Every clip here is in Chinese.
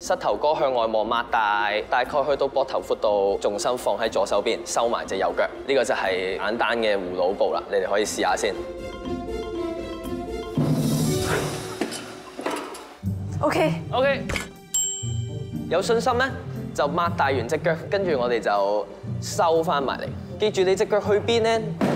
膝頭哥向外望擘大，大概去到膊頭闊度，重心放喺左手邊，收埋隻右腳。呢個就係簡單嘅葫蘆步啦，你哋可以試下先。OK，OK，有信心咧就擘大完只腳，跟住我哋就收翻埋嚟。記住你只腳去邊咧，哇！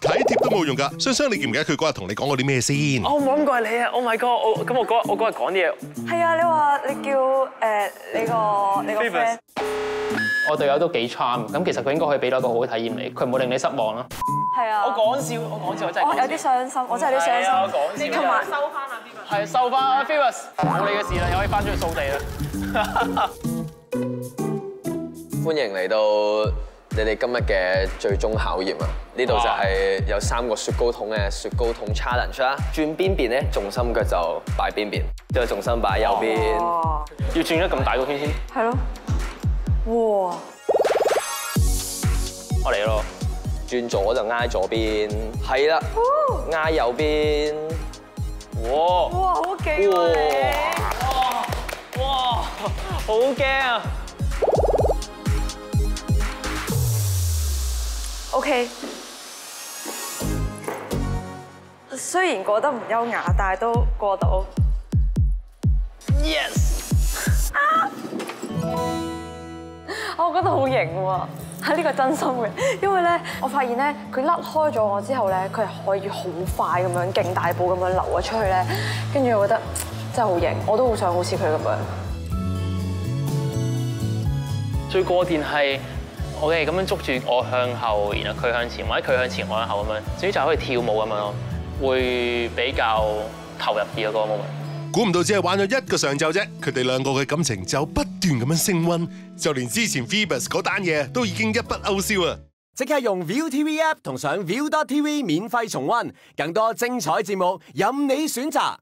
體貼都冇用㗎。雙雙，你記唔記得佢嗰日同你講過啲咩先？我冇諗過係你啊！Oh my god！我咁我嗰日我嗰日講啲嘢，係啊，你話你叫誒你個你個 friend 我隊友都幾 charm，咁其實佢應該可以俾到一個好嘅體驗你，佢唔會令你失望咯。係啊，我講笑，我講笑，我真係我有啲傷心，我真係有啲傷係啊我講心，笑同埋係收翻啊 f i v u s 冇你嘅事啦，你可以翻出去掃地啦。歡迎嚟到你哋今日嘅最終考驗啊！呢度就係有三個雪糕筒嘅雪糕筒 challenge 啦。轉邊邊咧，重心腳就擺邊邊，之後重心擺右邊。哇，要轉咗咁大個圈先，係咯，哇！我嚟咯。轉左就挨左邊，係啦，挨右邊。哇！哇，好勁喎哇！哇！好驚啊！OK，雖然過得唔優雅，但係都過到。Yes！啊我覺得好型喎，係呢個真心嘅，因為咧，我發現咧，佢甩開咗我之後咧，佢係可以好快咁樣，勁大步咁樣流咗出去咧，跟住我覺得真係好型，我都好想好似佢咁樣。最過電係我哋咁樣捉住我向後，然後佢向前，或者佢向前我向後咁樣，總之就可以跳舞咁樣咯，會比較投入啲嗰個 moment。估唔到只係玩咗一個上晝啫，佢哋兩個嘅感情就不斷咁樣升溫，就連之前 Phoebus 嗰單嘢都已經一筆勾銷啊！即刻用 View TV App 同上 Viu.tv 免費重溫，更多精彩節目任你選擇。